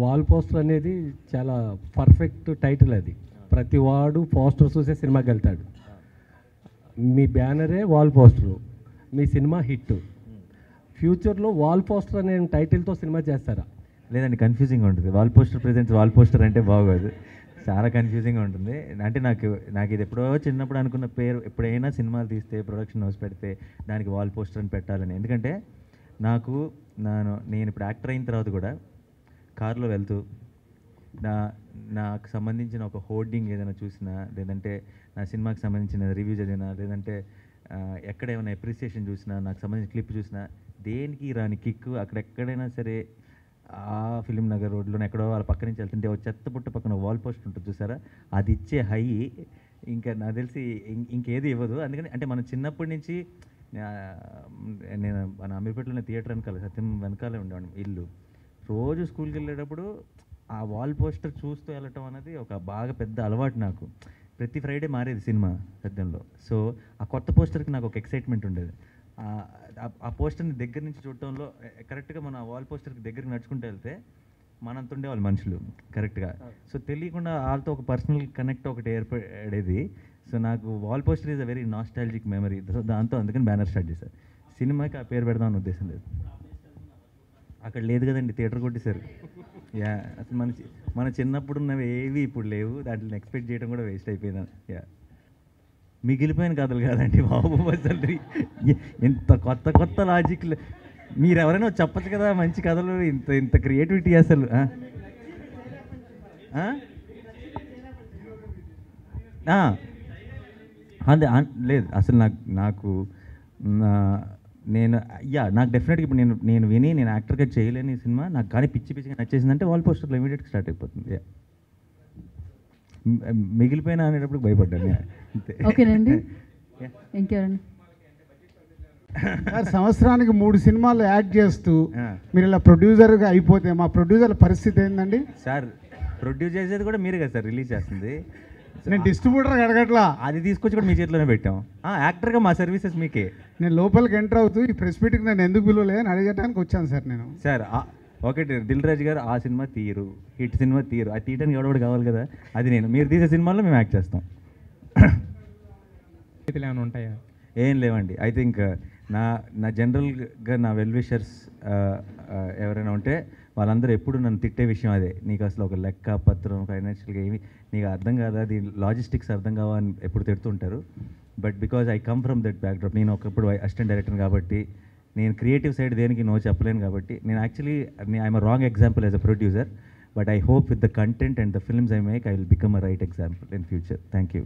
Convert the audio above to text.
Wall poster అనేది చాలా perfect title అది. ప్రతి వాడు పోస్టర్ చూసే సినిమాకి వెళ్తాడు. మీ బ్యానరే వాల్ పోస్టరు మీ సినిమా హిట్ ఫ్యూచర్లో వాల్ పోస్టర్ అనే టైటిల్తో సినిమా చేస్తారా? లేదండి కన్ఫ్యూజింగ్ ఉంటుంది. Wall poster presents wall poster అంటే బాగోదు. చాలా కన్ఫ్యూజింగ్ ఉంటుంది. అంటే నాకు నాకు ఇది ఎప్పుడో చిన్నప్పుడు అనుకున్న పేరు ఎప్పుడైనా సినిమాలు తీస్తే ప్రొడక్షన్ హౌస్ పెడితే దానికి వాల్ పోస్టర్ అని పెట్టాలని. ఎందుకంటే నాకు నేను నేను ఇప్పుడు యాక్టర్ అయిన తర్వాత కూడా కారులో వెళ్తూ నా నాకు సంబంధించిన ఒక హోర్డింగ్ ఏదైనా చూసినా లేదంటే నా సినిమాకి సంబంధించిన రివ్యూ చదివినా లేదంటే ఎక్కడ ఏమైనా అప్రిసియేషన్ చూసినా నాకు సంబంధించిన క్లిప్ చూసినా దేనికి రాని కిక్ అక్కడ ఎక్కడైనా సరే ఆ ఫిలిం నగర్ రోడ్లో ఎక్కడో వాళ్ళ పక్క నుంచి వెళ్తుంటే ఓ చెత్త పుట్ట పక్కన వాల్ పోస్ట్ ఉంటుంది చూసారా? అది ఇచ్చే హై ఇంకా నాకు తెలిసి ఇం- ఇంకేది ఇవ్వదు. అందుకని అంటే మనం చిన్నప్పటి నుంచి నేను మన అమీర్పేటలోనే థియేటర్ వెనకాల సత్యం వెనకాలే ఉండేవాడిని ఇల్లు. రోజు స్కూల్కి వెళ్ళేటప్పుడు ఆ వాల్ పోస్టర్ చూస్తూ వెళ్ళటం అనేది ఒక బాగా పెద్ద అలవాటు నాకు. ప్రతి ఫ్రైడే మారేది సినిమా సత్యంలో సో ఆ కొత్త పోస్టర్కి నాకు ఒక ఎక్సైట్మెంట్ ఉండేది. ఆ- పోస్టర్ని దగ్గర నుంచి చూడటంలో కరెక్ట్గా మన వాల్ పోస్టర్కి దగ్గరికి నడుచుకుంటూ వెళ్తే మనంత ఉండేవాళ్ళు మనుషులు కరెక్ట్గా. సో తెలియకుండా వాళ్ళతో ఒక పర్సనల్ కనెక్ట్ ఒకటి ఏర్పడేది. సో నాకు wall poster is a very nostalgic memory. So దాంతో అందుకని బ్యానర్ స్టార్ట్ చేశారు సినిమాకి ఆ పేరు పెడదామని ఉద్దేశం లేదు. అక్కడ లేదు కదండి థియేటర్ కొట్టేశారు. యా అసలు మన మన చిన్నప్పుడు ఉన్నవి ఏవి ఇప్పుడు లేవు. దాంట్లో ఎక్స్పెక్ట్ చేయడం కూడా వేస్ట్ అయిపోయింది. యా. మిగిలిపోయిన కథలు కాదండి బాబు అసలు. ఇంత కొత్త కొత్త లాజిక్లు. మీరు ఎవరైనా చెప్పచ్చు కదా మంచి కథలు ఇంత ఇంత క్రియేటివిటీ అసలు అదే లేదు అసలు నాకు నాకు నేను యా నాకు డెఫినెట్గా ఇప్పుడు నేను నేను విని నేను యాక్టర్గా చేయలేని ఈ సినిమా నాకు కానీ పిచ్చి పిచ్చిగా నచ్చేసిందంటే వాల్ పోస్టర్లో ఇమీడియట్గా స్టార్ట్ అయిపోతుంది. మిగిలిపోయిన అనేటప్పుడు భయపడ్డాను. ఓకేనండి. సంవత్సరానికి మూడు సినిమాలు యాక్ట్ చేస్తూ. మీరు ఇలా ప్రొడ్యూసర్గా అయిపోతే మా ప్రొడ్యూసర్ పరిస్థితి ఏందండి? సార్ ప్రొడ్యూస్ చేసేది కూడా మీరే కదా సార్ రిలీజ్ చేస్తుంది. నేను డిస్ట్రిబ్యూటర్ అడగట్లా. అది తీసుకొచ్చి కూడా మీ చేతిలోనే పెట్టాం. ఆ, యాక్టర్గా మా సర్వీసెస్ మీకే. నేను లోపలికి ఎంటర్ అవుతూ ఈ ప్రెస్ మీట్కి నేను ఎందుకు పిలవలే అని అడగటానికి వచ్చాను సార్ నేను. సార్ ఆ- ఒకటి దిల్ రాజు గారు ఆ సినిమా తీయరు హిట్ సినిమా తీయరు అది తీయడానికి ఎవడోడు కావాలి కదా అది నేను. మీరు తీసే సినిమాల్లో మేము యాక్ట్ చేస్తాం. చేతులు ఏమైనా ఉంటాయా? ఏం లేవండి. ఐ థింక్ uh, నా నా జనరల్గా నా వెల్విషర్స్ uh, uh, ఎవరైనా ఉంటే వాళ్ళందరూ ఎప్పుడు నన్ను తిట్టే విషయం అదే. నీకు అసలు ఒక లెక్క పత్రం ఫైనాన్షియల్గా ఏమి నీకు అర్థం కాదా? దీని లాజిస్టిక్స్ అర్థం కావా అని ఎప్పుడు తిడుతుంటారు. But because I come from that backdrop నేను ఒకప్పుడు అసిస్టెంట్ డైరెక్టర్ కాబట్టి నేను క్రియేటివ్ సైడ్ దేనికి నో చెప్పలేను కాబట్టి నేను actually I'm wrong example as a producer but I hope with the content and the films I make I will become a right example in future thank you